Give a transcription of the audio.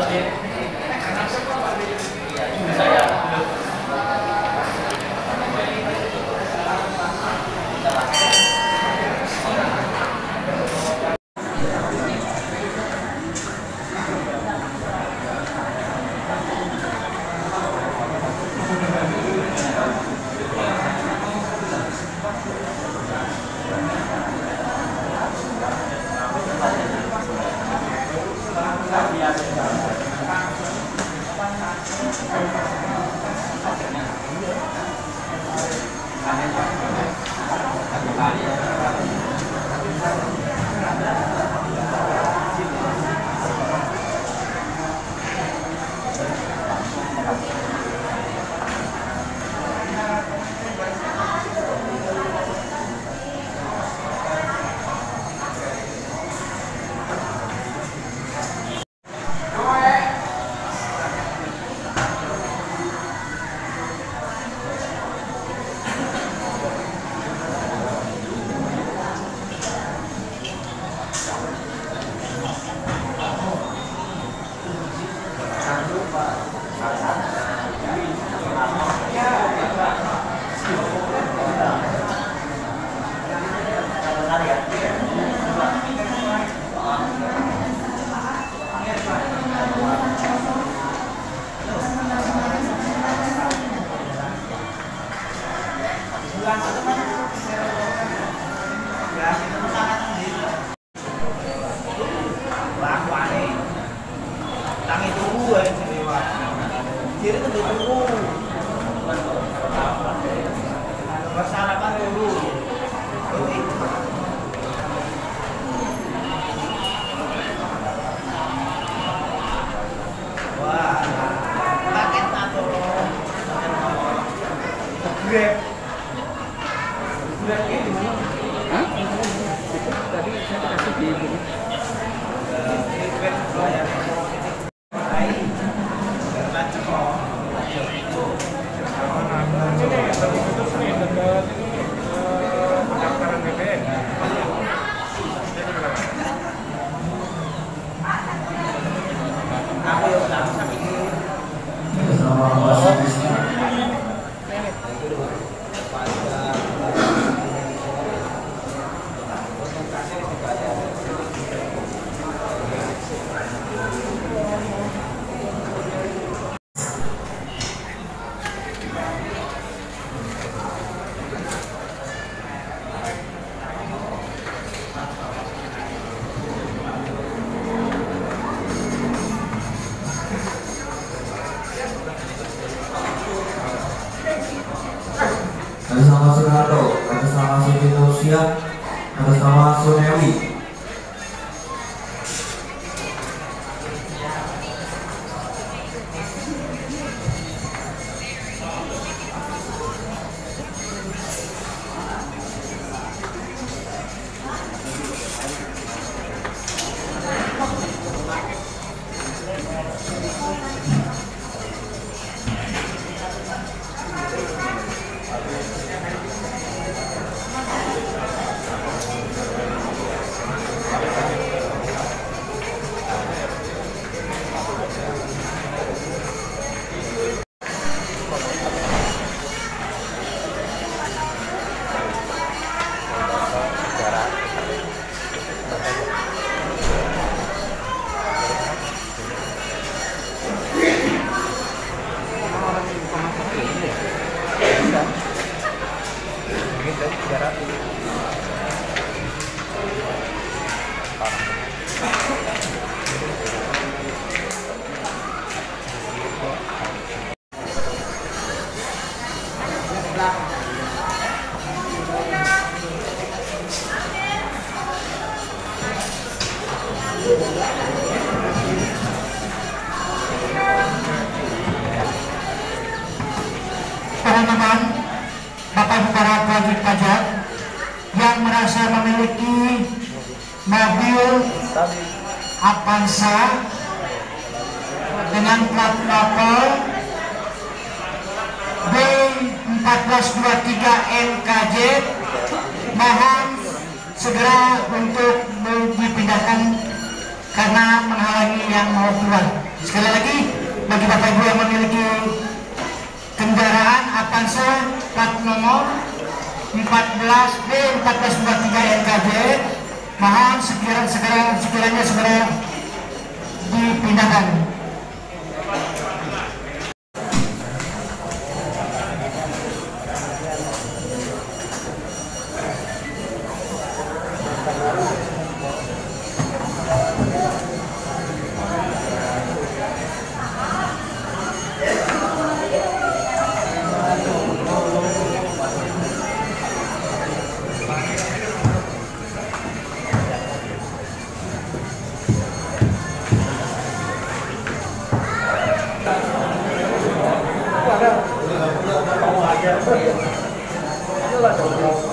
到这边。đi 皆様それより happening. Memiliki mobil Avanza dengan plat nomor B1423 NKJ mohon segera untuk dipindahkan karena menghalangi yang mau keluar. Sekali lagi bagi Bapak Ibu yang memiliki kendaraan Avanza plat nomor 14 B 1423 NKJ mohon segera segera sekiranya segera dipindahkan では、どう。